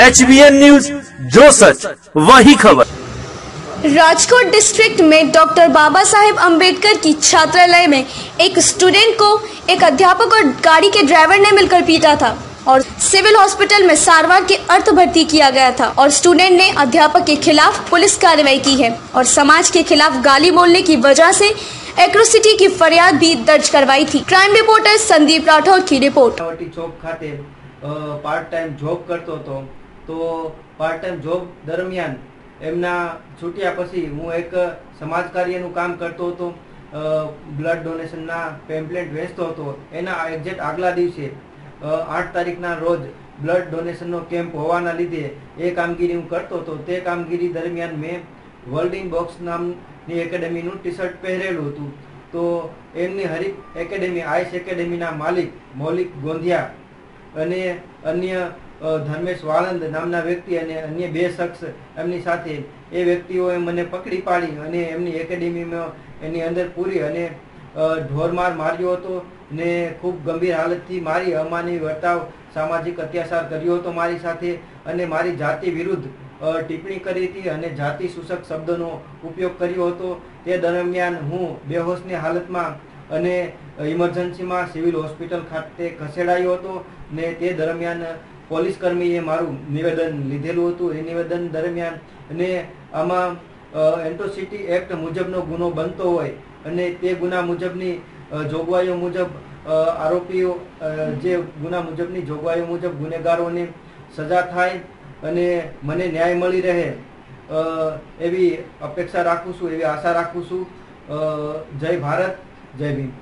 HBN news जो सच वही खबर। राजकोट डिस्ट्रिक्ट में डॉक्टर बाबा साहेब अंबेडकर की छात्रालय में एक स्टूडेंट को एक अध्यापक और गाड़ी के ड्राइवर ने मिलकर पीटा था और सिविल हॉस्पिटल में सारवार के अर्थ भर्ती किया गया था और स्टूडेंट ने अध्यापक के खिलाफ पुलिस कार्रवाई की है और समाज के खिलाफ गाली बोलने की वजह से एक्रोसिटी की फरियाद भी दर्ज करवाई थी। क्राइम रिपोर्टर संदीप राठौर की रिपोर्ट। पार्ट टाइम जॉब करते તો પાર્ટ ટાઈમ જોબ દરમિયાન એમના છૂટ્યા પછી હું એક સમાજ કાર્યનું કામ કરતો હતો. બ્લડ ડોનેશનના પેમ્પલેટ વેચતો હતો. એના એક્ઝેક્ટ આગલા દિવસે આઠ તારીખના રોજ બ્લડ ડોનેશનનો કેમ્પ હોવાના લીધે એ કામગીરી હું કરતો હતો. તે કામગીરી દરમિયાન મેં વર્લ્ડિંગ બોક્સ નામની એકેડેમીનું ટી શર્ટ પહેરેલું હતું. તો એમની હરિક એકેડેમી આઈસ એકેડેમીના માલિક મૌલિક ગોંધિયા અને અન્ય ધર્મેશ વાળંદ નામના વ્યક્તિ અને અન્ય બે શખ્સ એમની સાથે. એ વ્યક્તિઓએ મને પકડી પાડી અને એમની એકેડેમીમાં એની અંદર પૂરી અને ઢોરમાર માર્યો હતો ને ખૂબ ગંભીર હાલતથી મારી અમાની વર્તાવ સામાજિક અત્યાચાર કર્યો હતો મારી સાથે અને મારી જાતિ વિરુદ્ધ ટિપ્પણી કરી હતી અને જાતિ સૂચક શબ્દનો ઉપયોગ કર્યો હતો. તે દરમિયાન હું બેહોશની હાલતમાં અને ઇમરજન્સીમાં સિવિલ હોસ્પિટલ ખાતે ખસેડાયો હતો ને તે દરમિયાન પોલીસ કર્મીએ મારું નિવેદન લીધેલું હતું. એ નિવેદન દરમિયાન અને આમાં એન્ટ્રોસિટી એક્ટ મુજબનો ગુનો બનતો હોય અને તે ગુના મુજબની જોગવાઈઓ મુજબ આરોપીઓ જે ગુના મુજબની જોગવાઈઓ મુજબ ગુનેગારોને સજા થાય અને મને ન્યાય મળી રહે એવી અપેક્ષા રાખું છું, એવી આશા રાખું છું. જય ભારત, જય ભીમ.